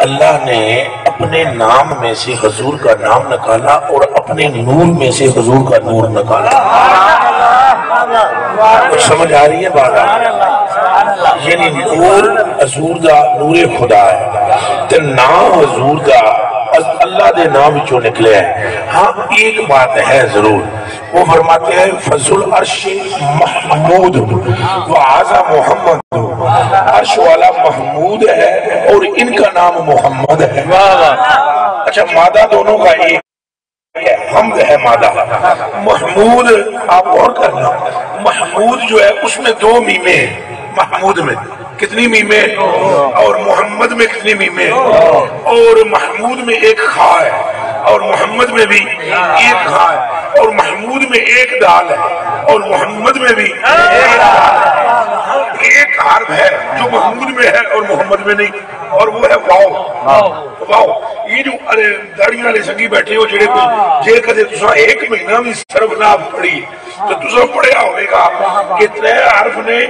अल्लाह ने अपने नाम में से हजूर का नाम निकाला और अपने नूर में से हजूर का नूर निकाला। कुछ समझ आ रही है बात? यानी नूर हजूर का नूर खुदा है। नाम हजूर का अल्लाह के नाम चो निकले है? हाँ एक बात है ज़रूर। वो फरमाते हैं फजुल अर्श महमूद वो आजा मोहम्मद अर्श वाला महमूद है और इनका नाम मोहम्मद है। अच्छा मादा दोनों का एक हमद है मादा। महमूद आप और करना महमूद जो है उसमें दो मीमे महमूद में। कितनी मीमे और मोहम्मद में कितनी मीमे और महमूद में एक खा है। और मोहम्मद में भी एक खा है। और महमूद में एक दाल है। और मोहम्मद में भी एक हार्फ है। जो महमूद में है और मोहम्मद में नहीं। और वो है वाओ। ये जो, अरे दाड़ियाँ वाले संगी बैठे हो जेड़े कोई जे कदे तुसा एक महीना भी सर्व ना पढ़ी तो तुसा पढ़िया होगा कि त्रै हरफ ने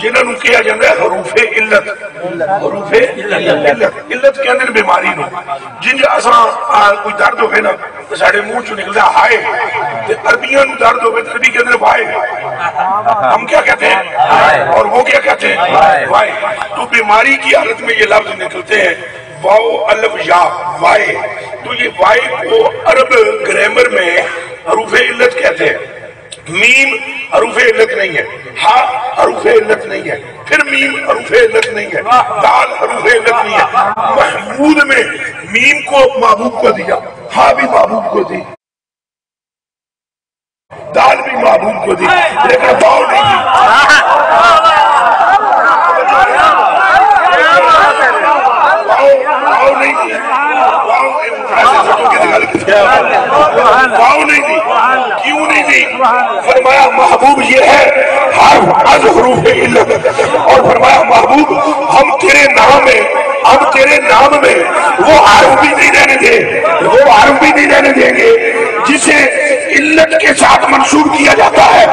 जिन्होंने कहा जाता है हरूफे इल्लत। हरूफे इल्लत। इल्लत कहते हैं बीमारी जिंज असा कोई दर्द हो ना तो साढ़े मुँह चो निकलता हाय। अरबिया दर्द हो अरबी कहते वाय। हम क्या कहते हैं? और वो क्या कहते हैं? वाय। तो बीमारी की हालत में ये लफ्ज निकलते हैं वाओ अलफ या वाय। तो ये वाय को अरब ग्रामर में हरूफे इल्लत कहते हैं। मीम हरूफ इल्लत नहीं है। हा हरूफ इल्लत नहीं है। फिर मीम हरूफ इल्लत नहीं है। दाल हरूफ इल्लत नहीं है। महमूद में मीम को महबूब को दिया। हा भी महबूब को दी। दाल भी महबूब को दी। लेकिन बाव नहीं दी। नहीं नहीं दी क्यों नहीं दी? फरमाया महबूब ये है हर हरूफ इल्लत और फरमाया महबूब हम तेरे नाम में हम तेरे नाम में वो आरोपी भी नहीं रहने दे वो आरोपी भी नहीं रहने देंगे। जिसे इल्लत के साथ मंसूब किया जाता है।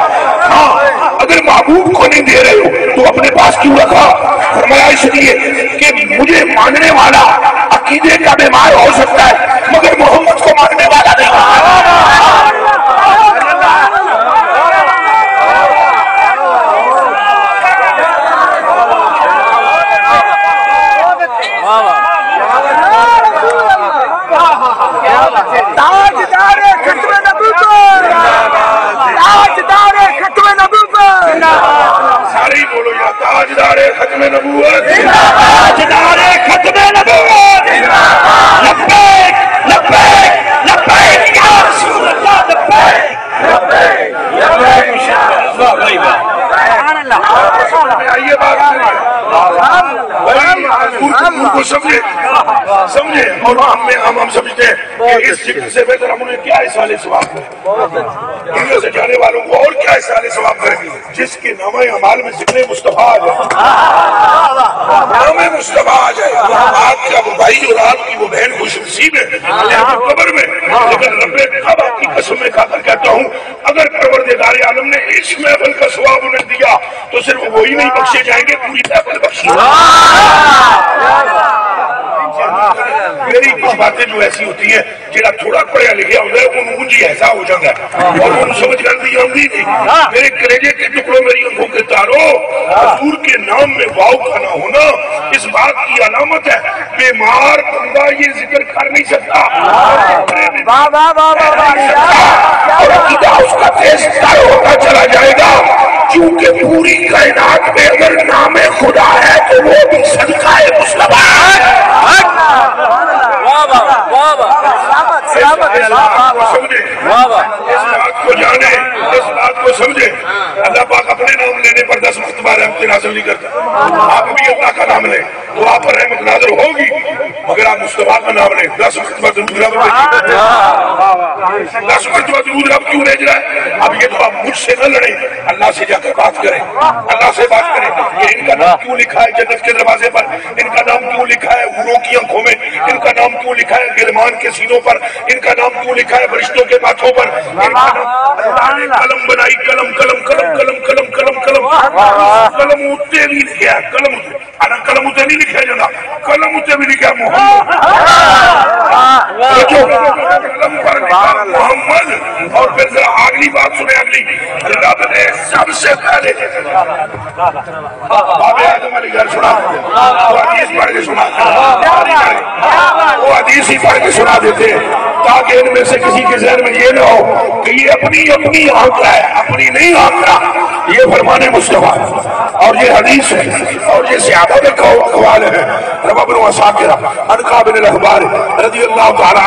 हाँ अगर महबूब को नहीं दे रहे हो तो अपने पास क्यों रखा? फरमाया इसलिए कि मुझे मांगने वाला अकीदे का बीमार हो सकता है मगर मोहम्मद को मानने वाला नहीं सारे बोलो या ताजदार खत्म नबूवत ताजदार खत्म नबूवत लब्बैक लब्बैक लब्बैक या रसूल अल्लाह लब्बैक लब्बैक लब्बैक इंशाअल्लाह भाई सुभान अल्लाह आइए बात उनको समझे समझे और हम में हम हम समझते हैं कि इस ज़िक्र से बेहतर हम उन्हें क्या इस वाले स्वाब करें? दुनिया से जाने वालों को और क्या इस वाले स्वाब करें? जिसके नाम अमाल में ज़िक्र मुस्तफ़ा आ जाए। नाम मुस्तफ़ा आ जाए। आपका वो भाई और आपकी वो बहन खुश नसीब है। कबर में लेकिन रब्बे काबा की कसम में खाकर कहता हूँ अगर परवरदिगार आलम ने इस महफल का स्वाब उन्हें दिया तो सिर्फ़ वही नहीं बख्शे जाएँगे पूरी महफल बख्शी। मेरी कुछ बातें जो ऐसी होती है जेड़ा थोड़ा पढ़िया लिखा होता है उन्होंने मुझे ऐसा हो जाता है और उन्होंने समझ करती आती नहीं मेरे कलेजे के टुकड़ों मेरी आँखों के तारो हजूर के नाम में वाव का ना होना इस बात की अलामत है। बीमार बंदा ये ज़िक्र कर नहीं सकता। उसका तेज तर होता चला जाएगा। क्योंकि पूरी कायनात में अगर नाम खुदा है तो वो भी सदका है Baba, baba. मुस्तफ़ा समझे। इस बात को जाने इस बात को समझे। अल्लाह पाक अपने नाम लेने पर दस मरतबा रहमत नाजिल नहीं करता। आप भी अल्लाह का नाम लें तो आप पर रहमत नाजिल होगी। मगर आप मुस्तफ़ा का नाम लें दस मरतबा रब दस मरतबा दरूद रब क्यों भेज रहा है? अब ये तो आप मुझसे न लड़े। अल्लाह से जाकर बात करें। अल्लाह से बात करें। कि इनका नाम क्यों लिखा है जन्नत के दरवाजे पर? इनका नाम क्यों लिखा है उरों की आँखों में? इनका नाम क्यों लिखा है गिरमान के सीनों पर? इनका नाम क्यों लिखा है? वरिष्ठों के माथों पर। कलम बनाई, कलम कलम कलम कलम कलम कलम कलम। कलम उत्ते भी लिखा कलम अना कलम उत्ते नहीं लिखा जाता कलम उत्ते भी लिखा मोहम्मद। कलम पर मोहम्मद, और फिर जरा अगली बात सुने, अगली। रब ने सबसे पहले बाबे आदम अली घर सुना। वो हदीस पढ़ के सुना। वो हदीस ही पढ़ के सुना देते। ताकि इनमें से किसी के जहन में ये ना हो कि ये अपनी अपनी आंकड़ा है, अपनी नहीं आंकड़ा ये फरमाने मुस्तफ़ा और ये हदीस है, और ये सियादत अखबार है। रबन वसाकिरा अनकाबिल अखबार रज़ी अल्लाह तआला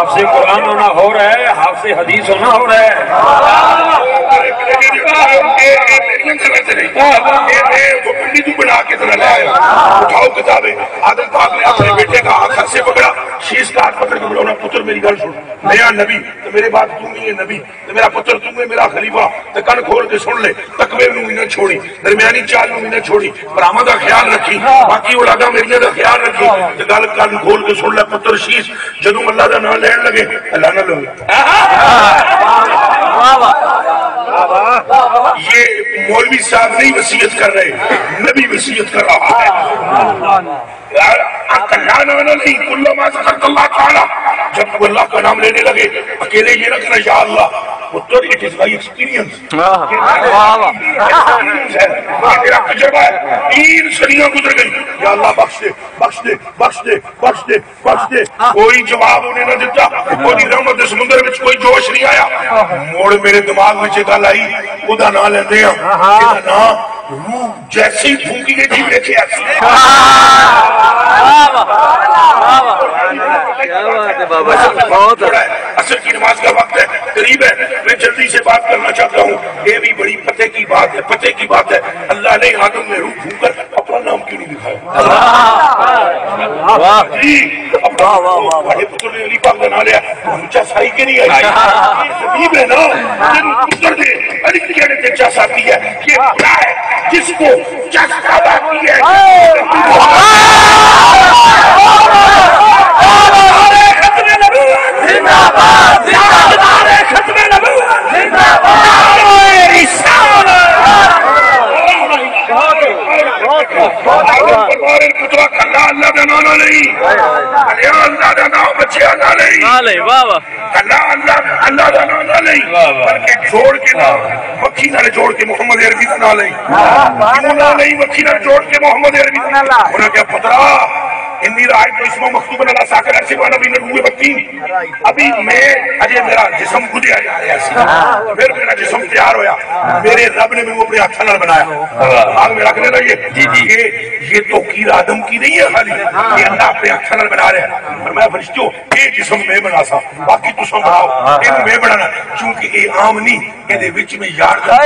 हाफसे कुरान होना हो रहा है हाफसे हदीस होना हो रहा है। लाया ने मेरी तो नबी मेरा पुत्र तू मेरा तो खोल के सुन ले नु छोड़ी दरमियानी चाल नु छोड़ी भरावां का ख्याल रखी बाकी औलादा मेरिया का ख्याल रखी गल कन खोल के सुन ले पुत्र शीश, जदों अल्लाह का नाम लैन लगे अल्लाह ना लोगे। ये मौलवी साहब नहीं वसीयत कर रहे नबी वसीयत कर रहा है। नाना नहीं कुल्ला जब अल्लाह का नाम लेने लगे अकेले ये रखना या अल्लाह पुत्र इट इज़ माई एक्सपीरियंस मेरा तजर्बा है। तीन सदियाँ गुजर गई। या अल्लाह बख्श दे बख्श दे बख्श दे बख्श दे बख्श दे। हाँ। कोई जवाब उन्हें ना दिता। कोई रहमत समुद्र में कोई जोश नहीं आया। हाँ, हाँ। मोड़ मेरे दिमाग में गल आई ओदा ना लेंदे हाँ। ना रूह जैसी ही। फूकी गई थी देखे बहुत असर की नमाज़ का वक्त है करीब है। मैं जल्दी से बात करना चाहता हूँ। ये भी बड़ी पते की बात है पते की बात है। अल्लाह ने आदम में रूह फूक कर अपना नाम क्यों नहीं दिखाया? म्हणाल्या आमच्यासारखे नाही आहे ना। आणि तिकडे त्याच्यासाठी आहे काय किसको चस्का बाकी है? जिंदाबाद। जिंदाबाद। खत्मे नबूवत जिंदाबाद। पुत्रा कल्ला अल्लाह का नाम नहीं अल्लाह का नाम बच्चे अल्लाह नहीं वाह कल्ला अल्लाह अल्लाह का नाम नहीं बल्कि जोड़ के नाम मक्खी नाल जोड़ के मोहम्मद अरबी का नाम नहीं क्यों ना नहीं मक्खी नाल जोड़ के मोहम्मद अरबी उन्होंने क्या पुत्रा इन्नी राय तो इसमें मखतूब साकर ऐसे वाला भी नबी बत्ती अभी मैं अजय मेरा जिस्म खुद आ जा रहा सी फिर मेरा जिस्म तैयार होया। मेरे रब ने मैंने अपने हाथों बनाया। हाल में रखने लगे। जी जी। ये ये तो कीर आदम की नहीं है खाली। ये अल्लाह अपने हाथों बना रहा है। पर मैं फरिश्तों ये जिस्म मैं बना सा। बाकी तुम बनाओ। ये मैं बनाना। क्योंकि ये आम नहीं ये विच में यार दा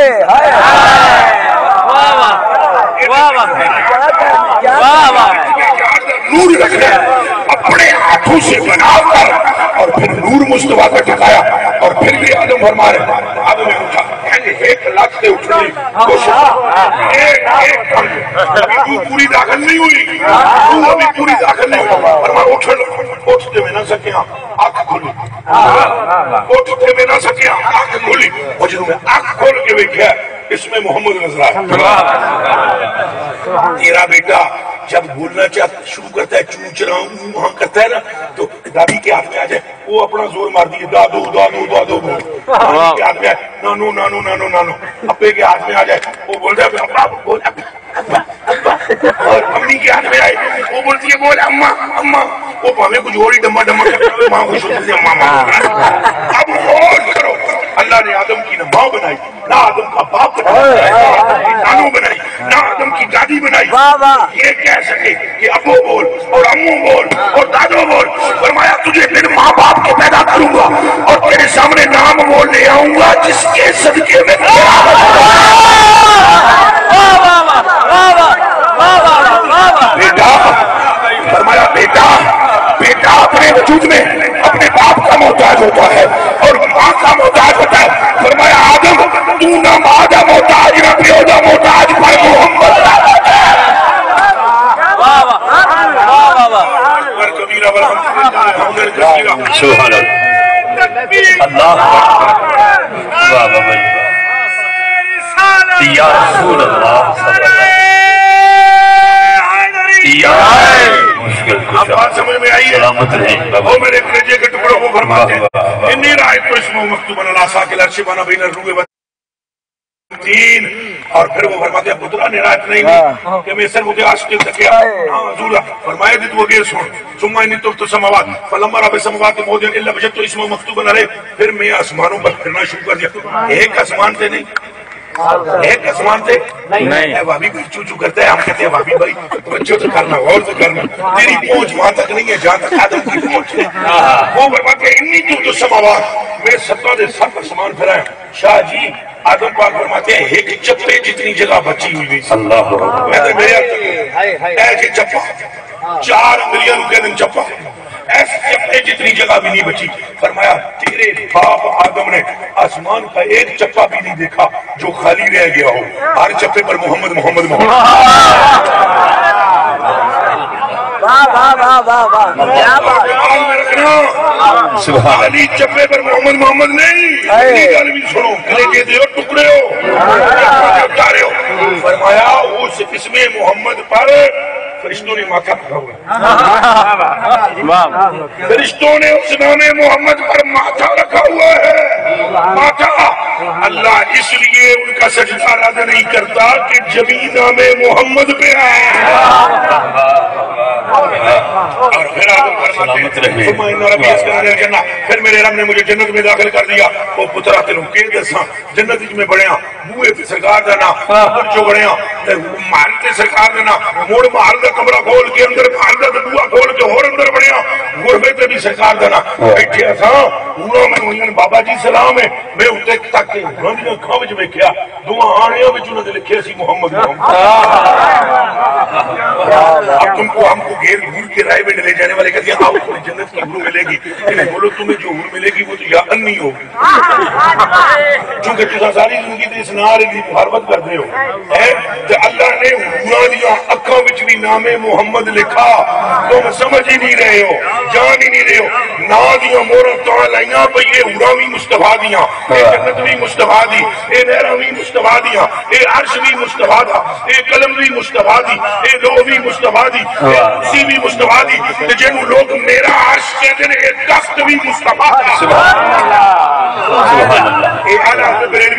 नूर रखना अपने हाथों से बनाकर और फिर नूर मुस्तफ़ा का टिकाया और फिर भी आदम फरमा रहे। आदम ने उठा। एक लाख से उठने कोशिश एक एक अभी तू पूरी दाखिल नहीं हुई। तू अभी पूरी दाखिल नहीं मैं उठ उठते में ना सके आँख खोली। उठते में ना सके आँख खोली। और जो मैं आँख खोल के देखा इसमें मोहम्मद नज़र आया तेरा बेटा जब बोलना चाह शुरू करता है चूच रहा हूँ वहाँ करता है ना तो दादी के हाथ में आ जाए वो अपना ज़ोर मार दिए दादू दादू दादू बोल के हाथ में आए नानू नानू नानू नानू अब्बे के हाथ में आ जाए वो बोल रहे अब्बा बोल और अम्मी के हाथ में आए वो बोलती है बोल अम्मा अम्मा वो भावे कुछ और ही डम्मा डम्मा है माँ को शुद्ध से अम्मा माँ अब और करो अल्लाह ने आदम माँ बनाई ना आदम का बाप बनाई नानू बनाई ना आदम की दादी बनाई ये कह सके कि अबू बोल और अम्मू बोल और दादो बोल फरमाया तुझे फिर माँ बाप को पैदा करूँगा और तेरे सामने नाम बोलने आऊँगा जिसके सदके में तेरा बेटा फरमाया बेटा बेटा अपने वजूद में अपने बाप का मोहताज होता है और अल्लाह वाह वाह वाह या रसूल अल्लाह समझ में आई? है वो मेरे कलेजे के टुकड़ों को फरमाते। हैं। इन्नी राय तो इसमें मकतूबन अला साकिल अर्श बना बिन रूए तीन और फिर वो फरमाते हैं पुत्रा निरायत नहीं नहीं कि मैं सर मुझे आशिक तकिया हाँ हजूर फरमाए दी वो गेर सुन। सुम्मा इन्नी तो समावात। फलम्मा रब समावात मोदन इल्ला बजत तो इसमें बना रहे फिर मैं आसमानों पर फिरना शुरू कर दिया। एक आसमान से नहीं एक आसमान से? नहीं। भाभी भाई चू चू करता है हम कहते हैं भाभी भाई बच्चों तो करना और तो करना। तेरी पहुँच वहाँ तक नहीं है जहाँ तक आदम की पहुँच है। वो हैं इन्नी तुर्त समावात मैं सत्ता दे सब फिराया शाह जी आदम पाक फरमाते हैं एक चप्पे जितनी जगह बची हुई सी। अल्लाह। मैं तो मेरे जे चप्पा। चार उंगलियाँ रुके दिन चप्पा। ऐसे चप्पे जितनी जगह भी नहीं बची। फरमाया तेरे बाप आदम ने आसमान का एक चप्पा भी नहीं देखा जो खाली रह गया हो। हर चप्पे पर मोहम्मद मोहम्मद चप्पे पर मोहम्मद मोहम्मद नहीं। गल भी सुनो कलेजे दे टुकड़े हो। हो। फरमाया उस इसमें मोहम्मद पर फरिश्तों ने माथा रखा हुआ है। फरिश्तों ने उस नामे मोहम्मद पर माथा रखा हुआ है। माथा। अल्लाह इसलिए उनका सजदा रद नहीं करता कि जमी नामे मोहम्मद पे है और फिर। हैं। फिर मेरे रब ने मुझे जन्नत में दाखिल कर दिया। वो पुत्रा तेन के दसा? जन्नत में बढ़िया बूहे सरकार का ना चो बढ़िया सरकार का ना मुड़ महल कमरा खोल के अंदर महल का ते बूहा खोल के होर अंदर बढ़िया गुरबे ते भी सरकार जी सलाम है। मैं उत्ते तक के हुरां दी अखां विच वेखिया। दोवां आणियाँ विच उन्हां दे लिखे सी मोहम्मद मोहम्मद। अब तुमको हमको घेर घूर के राय में ले जाने वाले कहते हैं तुम्हें जन्नत की हूर मिलेगी। इन्हें बोलो तुम्हें जो हूर मिलेगी वो तो या अन्नी होगी। क्योंकि तुम सारी ज़िंदगी तो इस नारे की मुहारबत करते हो। अल्लाह ने हूरा दिया अखा भी नामे में मोहम्मद लिखा तुम समझ ही नहीं रहे हो जान ही नहीं रहे हो। ना दिया मोर लाइया पई ये उड़ा भी मुस्तफ़ा दिया जन्नत भी मुस्तफ़ा दी ए नहर भी मुस्तफ़ा दिया ए अर्श भी मुस्तफ़ा दा ए कलम भी मुस्तफ़ा दी ए लो भी मुस्तफ़ा दी उसी भी मुस्तफ़ा दी जिन लोग मेरा अर्श कहते ने ये भी मुस्तफ़ा। सुभान अल्लाह। सुभान अल्लाह ये आला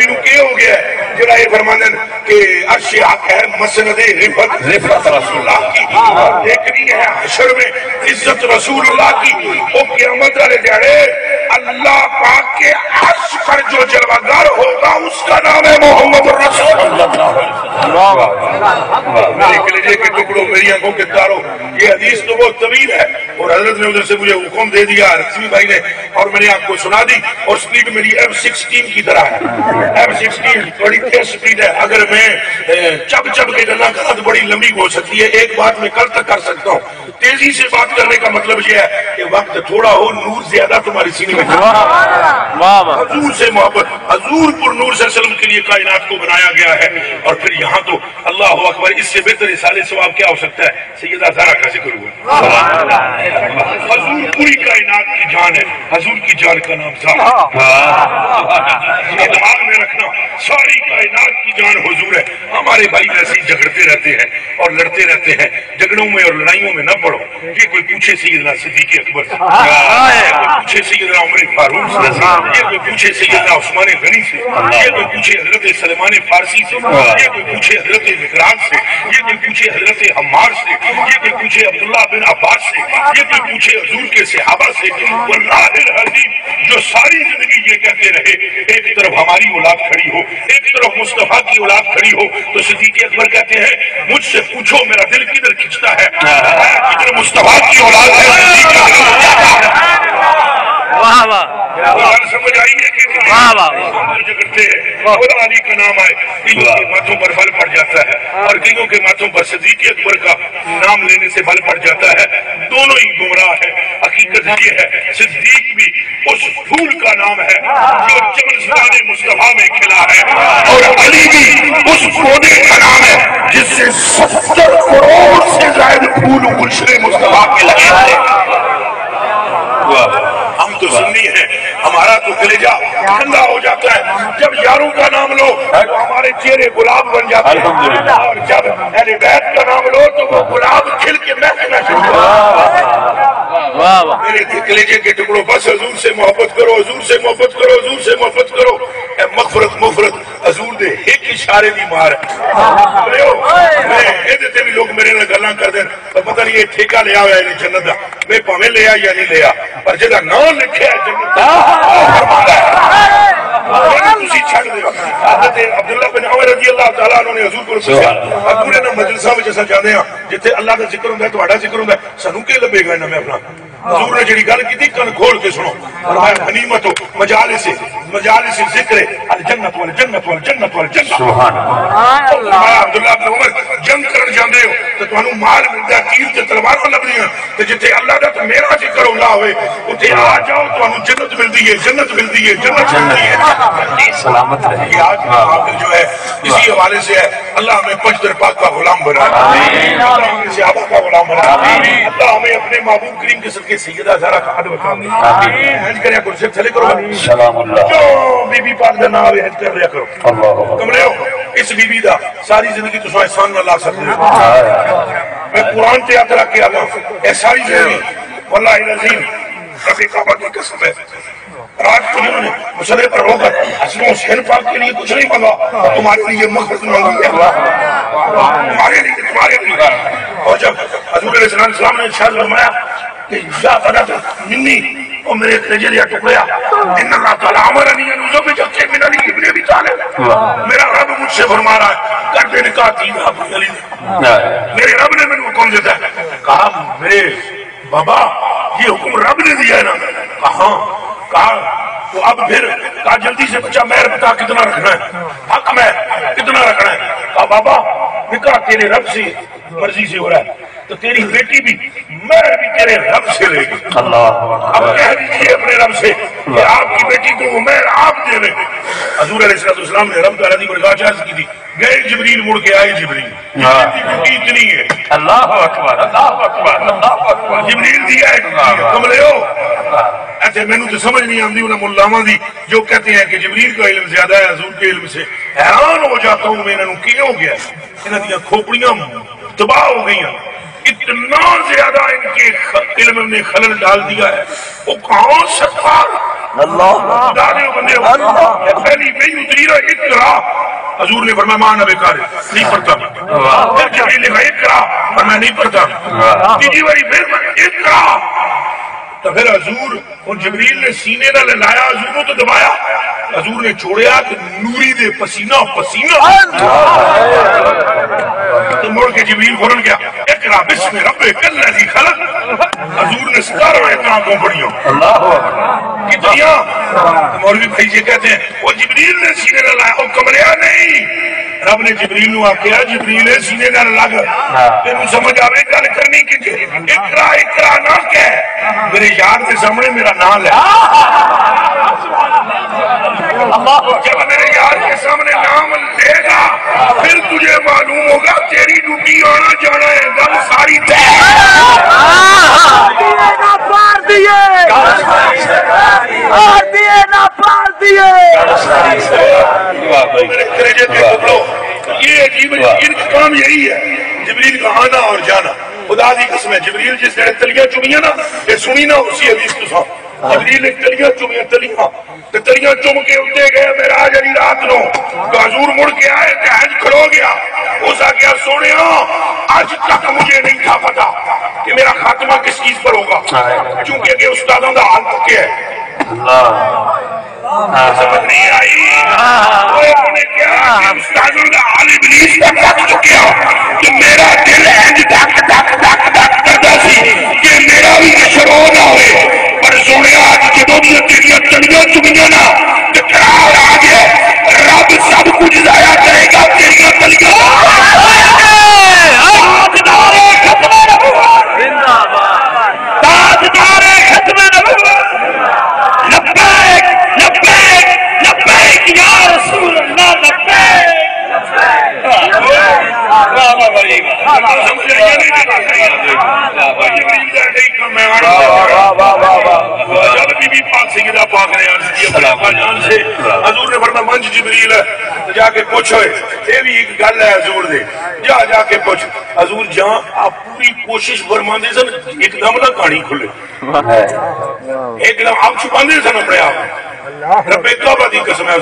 नु के हो गया जरा फरमाने के अर्श है मसनद रिफत। रिफत रसूलुल्लाह की। हाँ, हाँ। देखनी है हशर में इज़्ज़त रसूलुल्लाह की। वो कियामत वाले दिहाड़े अल्लाह पाक के अर्श पर जो जलवागार होगा उसका नाम है मोहम्मद रसूलुल्लाह। मेरे कलेजे के टुकड़ों मेरी आँखों के तारों। ये हदीस तो बहुत तवील है। और हज़रत ने उधर से मुझे हुक्म दे दिया रश्मी भाई ने और मैंने आपको सुना दी और स्पीड मेरी एफ़ सिक्सटीन की तरह है। एफ़ सिक्सटीन बड़ी तेज स्पीड है। अगर मैं चब चब के गला करा तो बड़ी लंबी हो सकती है एक बात मैं कल तक कर सकता हूँ। तेज़ी से बात करने का मतलब यह है कि वक्त थोड़ा हो नूर ज़्यादा तुम्हारी सीने में। हजूर से मोहब्बत हजूर पर नूर से सलम के लिए कायनात को बनाया गया है। और फिर यहाँ तो अल्लाह अकबर इससे बेहतर इसाले सवाब क्या हो सकता है। सैयदा जारा का ज़िक्र हुआ। हजूर पूरी कायनात की जान है। हजूर की जान का नाम जारा दिमाग में रखना सारी कायनात की जान हुजूर है। हमारे भाई वैसे ही झगड़ते रहते हैं और लड़ते रहते हैं। झगड़ों में और लड़ाइयों में न पड़ो। ये कोई पूछे सैयदना सिद्दीक अकबर से। पूछे सैयदना उमर फारूक से। ये कोई पूछे सैयदना उस्मान गनी से। ये कोई पूछे हज़रत सलमान फारसी से। ये कोई पूछे हज़रत मिकराज से। ये कोई पूछे हज़रत हमार से ये कोई पूछे अब्दुल्ला बिन अब्बास से ये कोई पूछे हजूर के सहाबा से हजीम जो सारी ज़िंदगी ये कहते रहे एक तरफ़ हमारी औलाद खड़ी हो एक तरफ़ मुस्तफ़ा की औलाद खड़ी हो तो सिद्दीक अकबर कहते हैं मुझसे पूछो मेरा दिल किधर खिंचता है? किधर मुस्तफ़ा की औलाद है सिद्दीक अकबर कहता है वाह वाह। समझ आई है वाह, वाह, करते हैं खुदा अली का नाम आए कईयों के माथों पर बल पड़ जाता है और कईयों के माथों पर सिद्दीक अकबर का नाम लेने से बल पड़ जाता है दोनों ही गुमराह है। हकीकत ये है सिद्दीक भी उस फूल का नाम है जो जबरस्तान मुस्तफ़ा में खिला है। और अली भी उस पौधे का नाम है जिससे सत्तर करोड़ से ज़्यादा फूल गुलशन मुस्तफ़ा के लगे हैं। तो सुन्नी है। हमारा तो कलेजा ठंडा हो जाता है। जब यारों का नाम लो तो हमारे चेहरे गुलाब बन जाते हैं। और जब अरे बैत का नाम लो तो वो गुलाब खिल के महकना शुरू होता वाह वाह मेरे कलेजे के टुकड़ों बस हजूर से मोहब्बत करो हजूर से मोहब्बत करो हजूर से मोहब्बत करो। मफरत मफरत हजूर दे एक इशारे दी मार है हो मैं ਇਹਦੇ ਤੇ ਵੀ ਲੋਕ ਮੇਰੇ ਨਾਲ ਗੱਲਾਂ ਕਰਦੇ ਨੇ ਪਰ ਪਤਾ ਨਹੀਂ ਇਹ ਠੇਕਾ ਲਿਆ ਹੋਇਆ ਇਹਨੇ ਜੰਨਤ ਦਾ ਮੈਂ ਭਾਵੇਂ ਲਿਆ ਜਾਂ ਨਹੀਂ ਲਿਆ ਪਰ ਜਿਹਦਾ ਨਾਮ ਲਿਖਿਆ ਹੈ ਜੰਨਤ ਦਾ ਉਹ ਫਰਮਾਦਾ ਹੈ ਉਹਨੂੰ ਤੁਸੀਂ ਛੱਡ ਦਿਓ ਹਜ਼ਰਤ ਅਬਦੁੱਲਾ ਬਿਨ ਉਮਰ ਰਜ਼ੀ ਅੱਲਾਹ ਤਾਲਾ ਉਹਨਾਂ ਨੇ ਹਜ਼ੂਰ ਕੋਲ ਪੁੱਛਿਆ ਅਬਦੁੱਲੇ ਨਾਲ ਮਜਲਿਸਾਂ ਵਿੱਚ ਅਸਾਂ ਜਾਂਦੇ ਹਾਂ ਜਿੱਥੇ ਅੱਲਾਹ ਦਾ ਜ਼ਿਕਰ ਹੁੰਦਾ ਹੈ, ਤੁਹਾਡਾ ਜ਼ਿਕਰ ਹੁੰਦਾ ਹੈ, ਸਾਨੂੰ ਕੀ ਲੱਭੇਗਾ ਇਹਨਾਂ ਮੈਂ ਆਪਣਾ हजूर ने जी गल की कन खोल के सुनो फरमाया गनीमत हो मजाले से मजाले से जिक्र अल जन्नत वाल जन्नत वाल जन्नत वाल जन्नत सुभान फरमाया अब्दुल्ला इब्न उमर जंग करन ਜਾਂਦੇ ਹੋ ਤੇ ਤੁਹਾਨੂੰ ਮਾਲ ਮਿਲਦਾ ਤੀਰ ਤੇ ਤਲਵਾਰਾਂ ਲੱਭਦੀਆਂ ਤੇ ਜਿੱਥੇ ਅੱਲਾਹ ਦਾ ਤੇ ਮੇਰਾ ਜ਼ਿਕਰ ਹੁੰਦਾ ਹੋਵੇ ਉੱਥੇ ਆ ਜਾਓ ਤੁਹਾਨੂੰ ਜੰਨਤ ਮਿਲਦੀ ਹੈ ਜੰਨਤ ਮਿਲਦੀ ਹੈ जन्नत मिलती है सलामत रहे ये आज की महफिल जो है इसी हवाले से है अल्लाह हमें पंचदर पाक का गुलाम बना अल्लाह हमें सहाबा का गुलाम बना अल्लाह हमें अपने महबूब करीम के सदके सैयदा ज़हरा का हद बता हज करया करो सिर थले करो सलाम अल्लाह जो बीबी पाक का नाम है हज कर लिया करो अल्लाह कमले हो इस बीबी दा सारी जिंदगी तुम एहसान न ला सकते हो मैं कुरान ते याद रख के आ गया ए सारी ज़िंदगी वल्लाहि अजीम रफी काबा की कसम है। रात उन्होंने मसले पर पाक के लिए कुछ नहीं मांगा तुम्हारे लिए है तुम्हारे लिए तुम्हारे लिए। और जब हजूर इस्लाम ने इरशाद फरमाया कि फदत मिन्नी और मेरे कलेजे दिया टुकड़िया। इन अल्लाह ताला अमर नहीं अनुजो में जब भी ताले मेरा रब मुझसे फरमा रहा है कर देने का तीन अबू अली ने मेरे रब ने मैंने हुक्म देता है। कहा मेरे बाबा ये हुक्म रब ने दिया है ना? कहा कहा तो अब फिर कहा जल्दी से बच्चा मैर बता कितना रखना है? हक में कितना रखना है? कहा बाबा निकाह तेरे रब से मर्ज़ी से हो रहा है। तो तेरी बेटी भी मैर भी तेरे रब से लेगी अल्लाह। अब कह दीजिए अपने रब से कि आपकी बेटी को मैं आप दे रहे हजूर अलैहिस्सलाम ने रब ताला की बरगाह अर्ज़ की थी। गए जिबरील मुड़ के आए जिबरील। हाँ। इतनी है। अल्लाह अकबर अल्लाह अकबर अल्लाह अकबर। जिबरील दी है। कमले हो ऐसे मैनू तो समझ नहीं आती उन्हें मुलामा दी जो कहते हैं कि जिबरील का इल्म ज़्यादा है हजूर के इल्म से। हैरान हो जाता हूँ मैं इन्हों की हो गया? इन्हों खोपड़ियाँ तबाह हो गई इतना ज़्यादा इनके ख- इल्म ने खलल डाल दिया है। वो कौन दे पहली नहीं उतरी रहा इकरा हजूर ने फरमाया मान अबे कार नहीं पढ़ता फिर ने कहा इकरा पर मैं नहीं पढ़ता तीजी बारी फिर मैं इकरा तो फिर हजूर और जबरील ने सीने ना लाया हजूर को तो दबाया। हजूर ने छोड़िया कि नूरी दे पसीना पसीना। तो मुड़ के ज़मीन खोल गया इकरा बिस्म रब्बे कल्लज़ी खलक। हजूर ने सतारो एक को पढ़ियो अल्लाह कितनिया तो मौलवी भाई जी कहते हैं वो जिब्रील ने सीने लाया वो कमलिया नहीं। रब ने जिबरील नु आख्या जिबरील सीने नाल लग तेन समझ आवे गल करनी कि इकरा इकरा ना कह मेरे यार के सामने मेरा नाम ले जब मेरे यार के सामने नाम लेगा फिर तुझे मालूम होगा तेरी ड्यूटी आना जाना है गल सारी तय ना पार दिए पार दिए ना पार दिए मेरे कलेजे के ये अजीब इनका काम यही है जिबरील का आना और जाना। खुदा दी कसम है जबरील जिस जड़े तलियाँ चुमियाँ ना ये सुनी ना उसी हदीस तुसा जबरील ने तलियाँ चुमियाँ तलियाँ। ते तलियाँ चुम के उत्ते गए मेराज अली रात नो। तो मुड़ के आए ते हज खड़ो गया। उस आख्या सोने आज तक मुझे नहीं था पता कि मेरा खात्मा किस चीज़ पर होगा। क्योंकि अगे उस्तादों का हाल पक्के है। समझ नहीं मेरा दिल इंज धक मेरा भी नशर ना होए पर सुने आज जदों दी तेरियाँ तलियाँ चुमियाँ ना करार जाके पूछो ये भी एक गल है हजूर दे। जा जाके पूछ। हजूर जा आप पूरी कोशिश फरमाते सन एकदम ना कहानी खुले। एकदम आप छुपाते सन अपने आप। रबे काबा कसम है